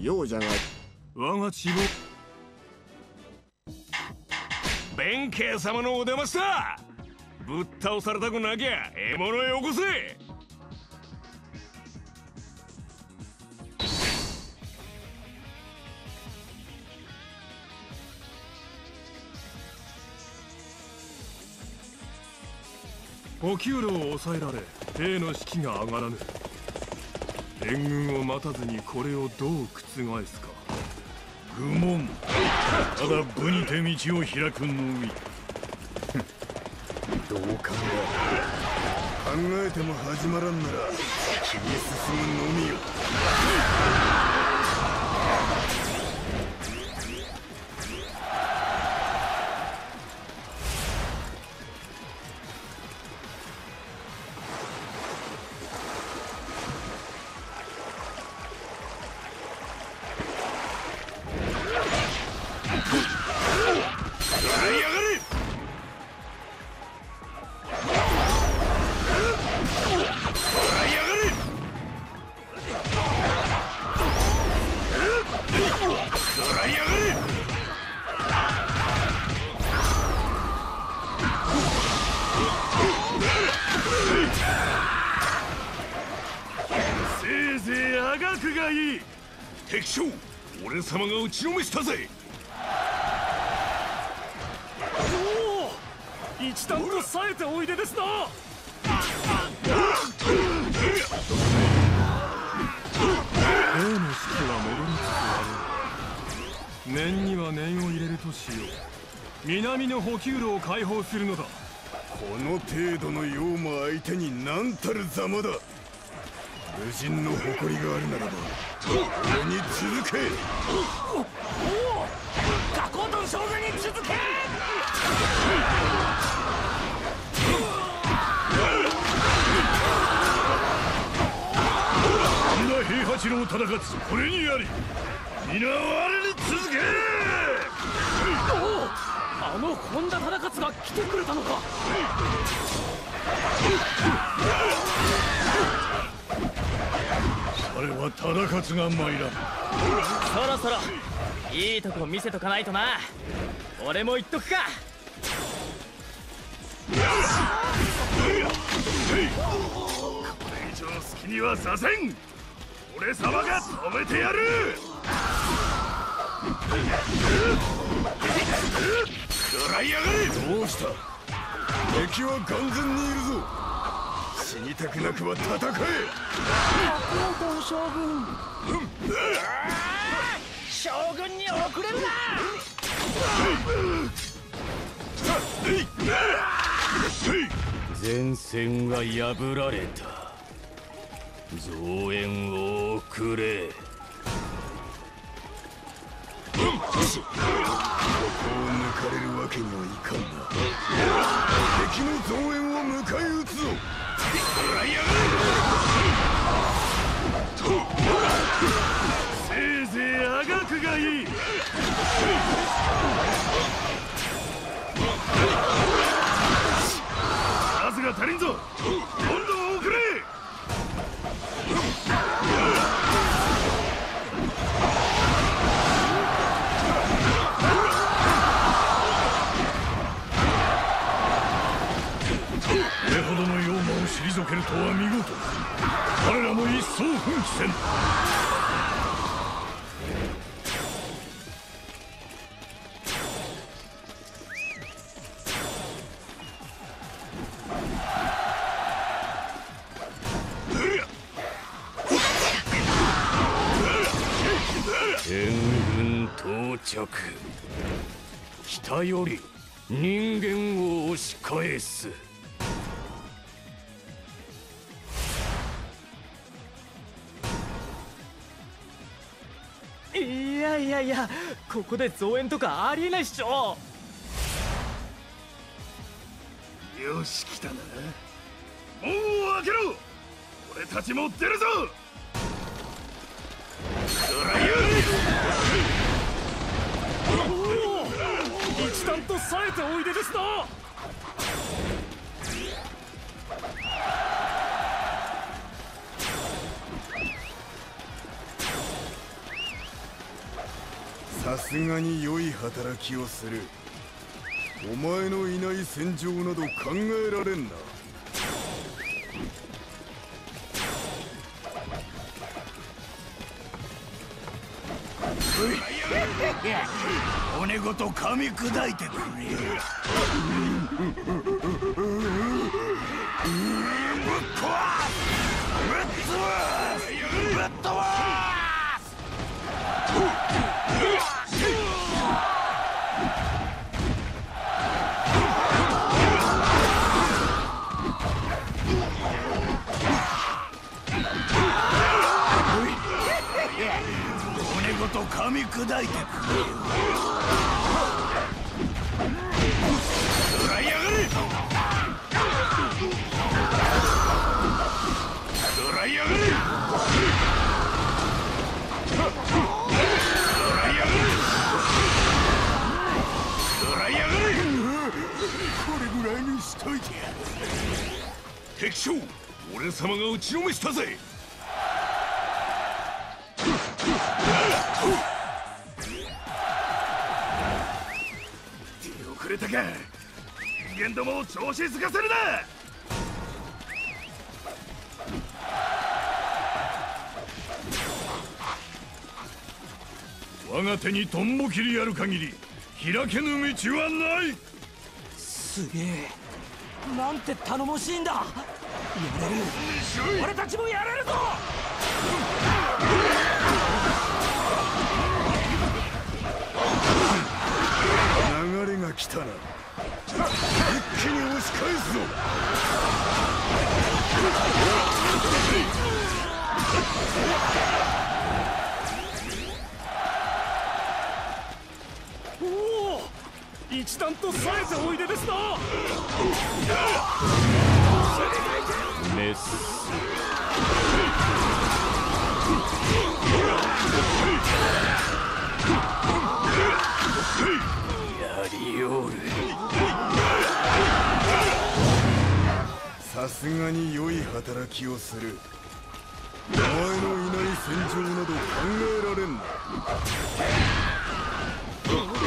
ようじゃが我が血を弁慶様のお出ましだ。ぶっ倒されたくなきゃ獲物へよこせ。補給路を抑えられ兵の士気が上がらぬ。援軍を待たずにこれをどう覆すか。愚問。ただ武にて道を開くのみ。同感だ考えても始まらんなら気に進むのみよ。将俺様が打ちのめしたぜ。おお一段と冴えておいでですな。兵の士気は戻りつつある。念には念を入れるとしよう。南の補給路を開放するのだ。この程度の妖魔相手に何たるざまだ無人の誇りがあるならば俺に続け。ガコートン将軍に続け。平八郎忠勝これにあり皆我に続け。おおあの本田忠勝が来てくれたのかあれは忠勝が参らん。そろそろいいとこ見せとかないとな。俺も言っとくか。これ以上好きにはさせん。俺様が止めてやる。食らいやがれどうした？敵は完全にいるぞ死にたくなくは戦え。将軍。将軍に遅れるな。前線が破られた。増援を送れ。ここを抜かれるわけにはいかんな。敵の増援を迎え撃つぞ。せいぜいあがくがいい。数が足りんぞ。とは見事。彼らも一層奮起せん。援軍到着北より人間を押し返す。いやいやいやここで増援とかありえないっしょ。よし来たな。門を開けろ。俺たちも出るぞ。食らいやがれ一段と冴えておいでですなさすがに良い働きをする。お前のいない戦場など考えられんな。骨ごと噛み砕いてくれごと噛み砕いてくれよドライやがれドライやがれしといてやる敵将俺様が打ちのめしたぜ出遅れたか。人間どもを調子づかせるな。我が手にトンボ切りある限り開けぬ道はない。すげえ。なんて頼もしいんだ。やれる。俺たちもやれるぞおお一段と冴えておいでですなメスやりおるさすがに良い働きをするお前のいない戦場など考えられんなど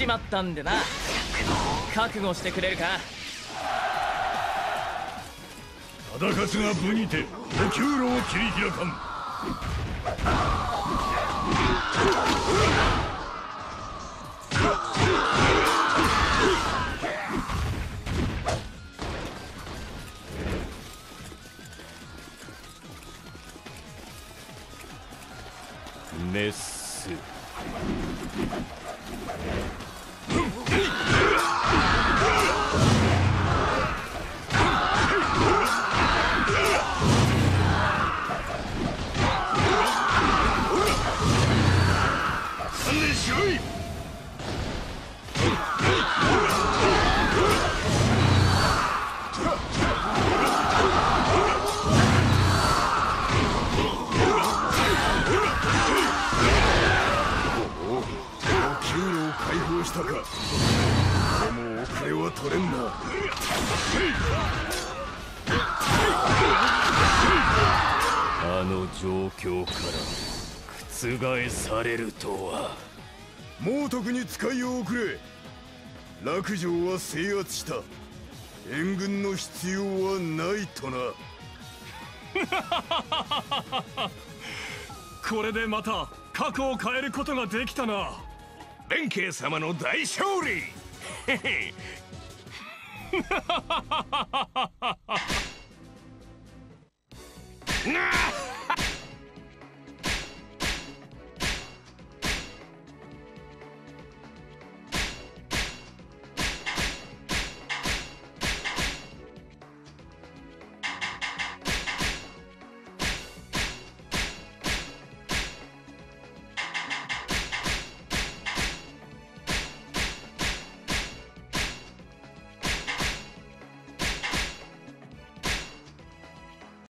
ちまったんでな。覚悟してくれるか？忠勝が武にて補給路を切り開かん。か。でも遅れは取れんな。あの状況から覆されるとは。猛徳に使いを送れ。落城は制圧した。援軍の必要はないとな。これでまた過去を変えることができたな弁慶様の大勝利。な あ